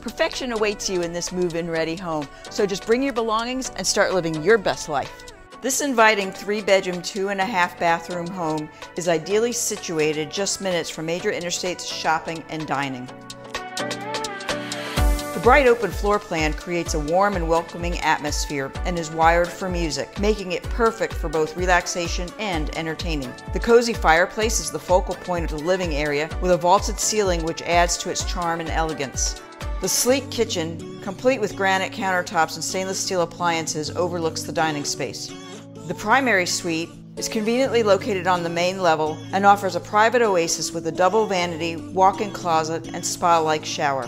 Perfection awaits you in this move-in ready home, so just bring your belongings and start living your best life. This inviting three bedroom, two and a half bathroom home is ideally situated just minutes from major interstates, shopping, and dining. The bright open floor plan creates a warm and welcoming atmosphere and is wired for music, making it perfect for both relaxation and entertaining. The cozy fireplace is the focal point of the living area with a vaulted ceiling which adds to its charm and elegance. The sleek kitchen, complete with granite countertops and stainless steel appliances, overlooks the dining space. The primary suite is conveniently located on the main level and offers a private oasis with a double vanity, walk-in closet, and spa-like shower.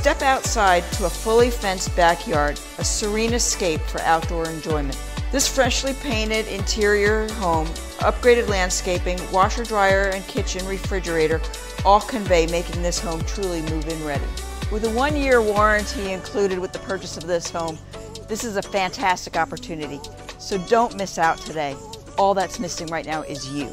Step outside to a fully fenced backyard, a serene escape for outdoor enjoyment. This freshly painted interior home, upgraded landscaping, washer, dryer, and kitchen refrigerator all convey making this home truly move-in ready. With a one-year warranty included with the purchase of this home, this is a fantastic opportunity. So don't miss out today. All that's missing right now is you.